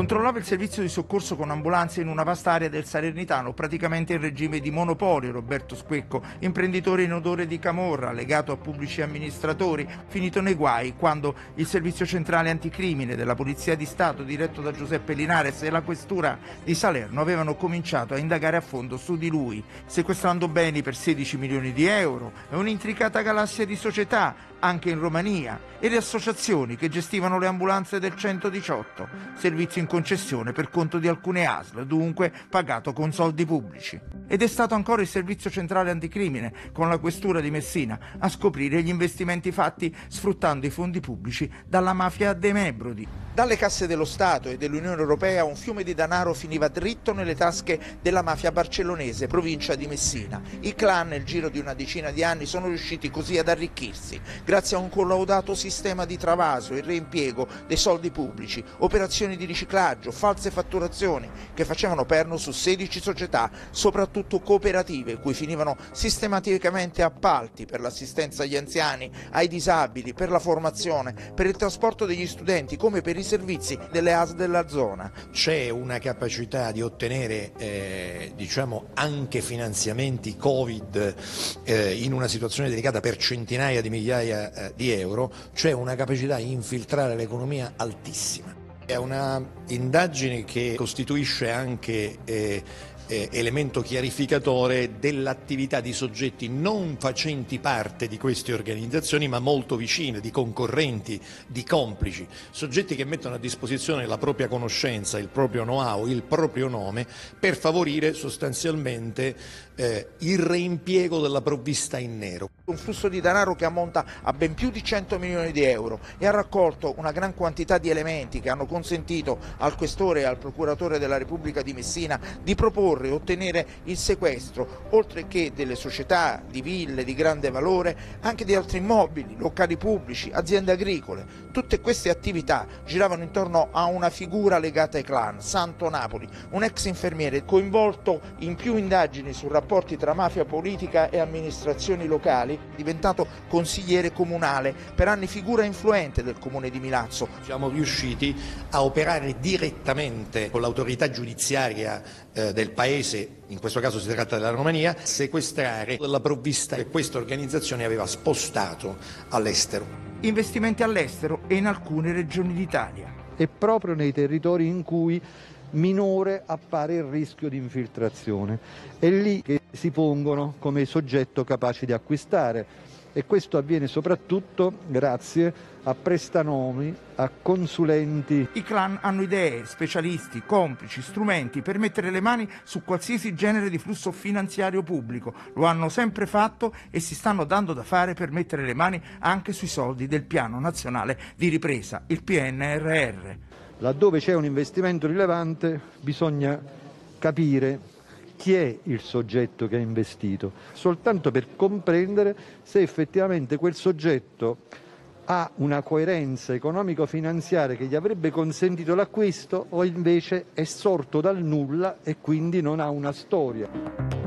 Controllava il servizio di soccorso con ambulanze in una vasta area del Salernitano, praticamente in regime di monopolio. Roberto Squecco, imprenditore in odore di camorra, legato a pubblici amministratori, finito nei guai quando il servizio centrale anticrimine della Polizia di Stato, diretto da Giuseppe Linares, e la questura di Salerno avevano cominciato a indagare a fondo su di lui, sequestrando beni per 16 milioni di euro e un'intricata galassia di società anche in Romania, e le associazioni che gestivano le ambulanze del 118, servizio in concessione per conto di alcune ASL, dunque pagato con soldi pubblici. Ed è stato ancora il Servizio Centrale Anticrimine, con la questura di Messina, a scoprire gli investimenti fatti sfruttando i fondi pubblici dalla mafia dei Mebrodi. Dalle casse dello Stato e dell'Unione Europea un fiume di denaro finiva dritto nelle tasche della mafia barcellonese, provincia di Messina. I clan nel giro di una decina di anni sono riusciti così ad arricchirsi, grazie a un collaudato sistema di travaso e reimpiego dei soldi pubblici, operazioni di riciclaggio, false fatturazioni che facevano perno su 16 società, soprattutto cooperative, cui finivano sistematicamente appalti per l'assistenza agli anziani, ai disabili, per la formazione, per il trasporto degli studenti, come per i servizi delle AS della zona. C'è una capacità di ottenere eh, diciamo anche finanziamenti Covid eh, in una situazione delicata per centinaia di migliaia eh, di euro, c'è una capacità di infiltrare l'economia altissima. È una indagine che costituisce anche eh, eh, elemento chiarificatore dell'attività di soggetti non facenti parte di queste organizzazioni ma molto vicine, di concorrenti, di complici, soggetti che mettono a disposizione la propria conoscenza, il proprio know-how, il proprio nome per favorire sostanzialmente eh, il reimpiego della provvista in nero. Un flusso di denaro che ammonta a ben più di 100 milioni di euro e ha raccolto una gran quantità di elementi che hanno consentito al questore e al procuratore della Repubblica di Messina di proporre proporre e ottenere il sequestro, oltre che delle società, di ville di grande valore, anche di altri immobili, locali pubblici, aziende agricole. Tutte queste attività giravano intorno a una figura legata ai clan, Santo Napoli, un ex infermiere coinvolto in più indagini su rapporti tra mafia politica e amministrazioni locali, diventato consigliere comunale, per anni figura influente del comune di Milazzo. Siamo riusciti a operare direttamente con l'autorità giudiziaria eh, del paese paese, in questo caso si tratta della Romania, sequestrare la provvista che questa organizzazione aveva spostato all'estero. Investimenti all'estero e in alcune regioni d'Italia. E proprio nei territori in cui minore appare il rischio di infiltrazione. È lì che si pongono come soggetto capace di acquistare e questo avviene soprattutto grazie a prestanomi, a consulenti. I clan hanno idee, specialisti, complici, strumenti per mettere le mani su qualsiasi genere di flusso finanziario pubblico. Lo hanno sempre fatto e si stanno dando da fare per mettere le mani anche sui soldi del Piano Nazionale di Ripresa, il PNRR. Laddove c'è un investimento rilevante bisogna capire chi è il soggetto che ha investito, soltanto per comprendere se effettivamente quel soggetto ha una coerenza economico-finanziaria che gli avrebbe consentito l'acquisto o invece è sorto dal nulla e quindi non ha una storia.